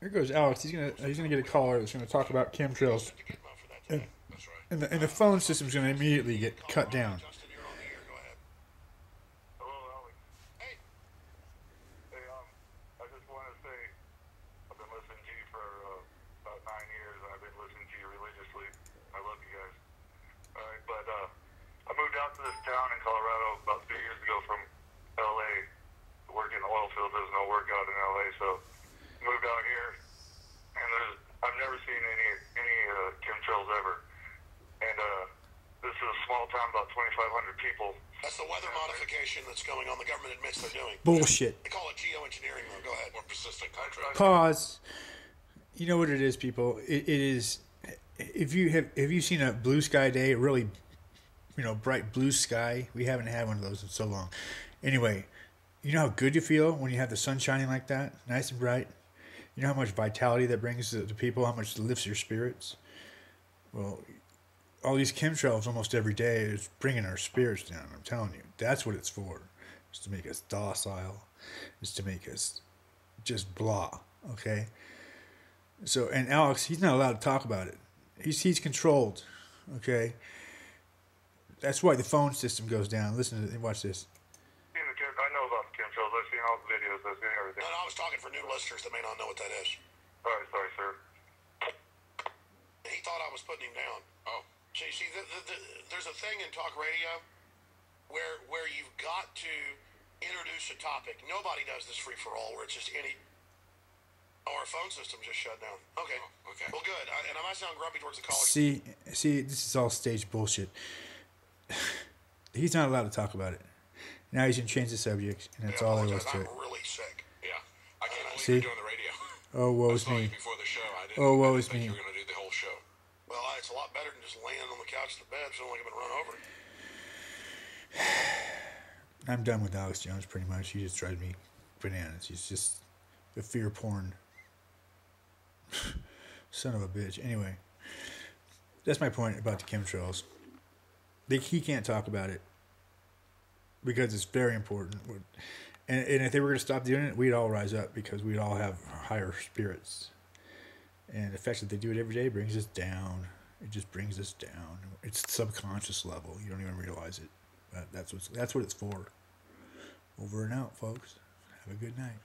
Here goes Alex. He's gonna he's gonna get a caller that's gonna talk about chemtrails, and, and the and the phone system's gonna immediately get cut down. Justin, you're on the air. Go ahead. Hello, Alex. Hey, Hey, um, I just want to say I've been listening to you for uh, about nine years, and I've been listening to you religiously. I love you guys. All right, but uh, I moved out to this town in Colorado about three years ago from L.A. to work in the oil field. There's no work out in L.A., so moved out here, and there's I've never seen any any uh, chemtrails ever. And uh, this is a small town, about 2,500 people. that's the weather modification that's going on. The government admits they're doing. Bullshit. They call it geoengineering. Go ahead. More persistent contrails. Pause. You know what it is, people. It, it is. If you have have you seen a blue sky day, a really, you know, bright blue sky. We haven't had one of those in so long. Anyway, you know how good you feel when you have the sun shining like that, nice and bright. You know how much vitality that brings to, to people, how much it lifts your spirits. Well, all these chemtrails almost every day is bringing our spirits down. I'm telling you, that's what it's for. It's to make us docile. It's to make us just blah. Okay. So and Alex, he's not allowed to talk about it. He's he's controlled. Okay. That's why the phone system goes down. Listen to watch this. Seen the chem- I know about the chemtrails. I've seen all the videos. I've seen everything. No, no, I was talking for new listeners that may not know what that is. All right, sorry, sir. He thought I was putting him down. Oh, See, see, the, the, the, there's a thing in talk radio where where you've got to introduce a topic. Nobody does this free for all, where it's just any. Oh, our phone system just shut down. Okay. Oh, okay. Well, good. I, and I might sound grumpy towards the caller. See, see, this is all staged bullshit. He's not allowed to talk about it. Now he's gonna change the subject, and that's Yeah, all there was to I'm it. really sick. yeah. I can't believe See? you're doing the radio. Oh, woe is me. before the show. I didn't, Oh, woe I didn't is me. you were going to do the whole show. Well, it's a lot better than just laying on the like I've been run over. I'm done with Alex Jones pretty much. He just drives me bananas. He's just a fear porn son of a bitch. Anyway, that's my point about the chemtrails. They, he can't talk about it because it's very important. And, and if they were going to stop doing it, we'd all rise up because we'd all have higher spirits. And the fact that they do it every day brings us down. It just brings us down. It's subconscious level. You don't even realize it. But that's what's that's what it's for. Over and out, folks. Have a good night.